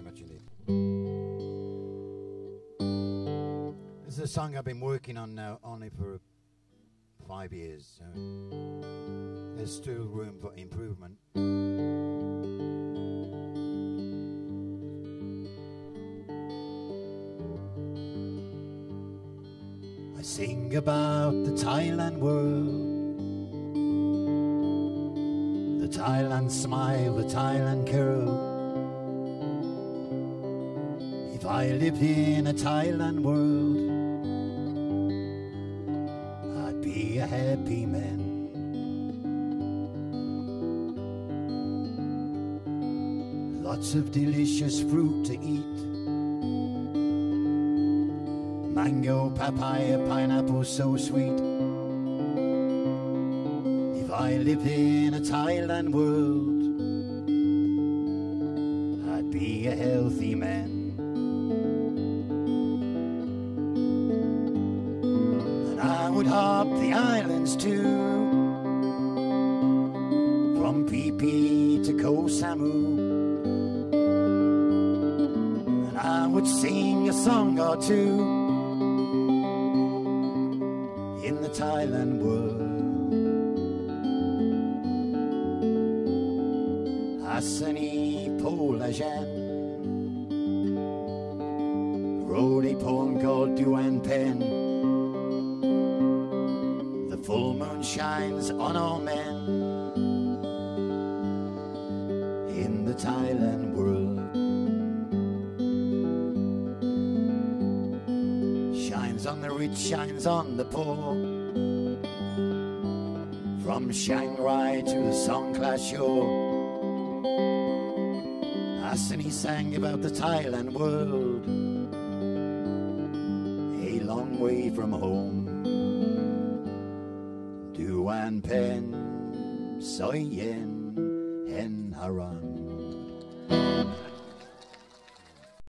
very much indeed. This is a song I've been working on now only for five years, so there's still room for improvement. I sing about the Thailand world. The Thailand smile, the Thailand curl. I lived in a Thailand world, I'd be a happy man. Lots of delicious fruit to eat. Mango, papaya, pineapple, so sweet. If I lived in a Thailand world, I'd be a healthy man. Would hop the islands too, from Phi to Koh Samui. And I would sing a song or two in the Thailand world. Hassani Polajan wrote a poem called Duan Pen. Full moon shines on all men in the Thailand world. Shines on the rich, shines on the poor. From Chiang Rai to the Songkla shore. Hassan sang about the Thailand world. A long way from home. Duan pen, soyen, hen haram.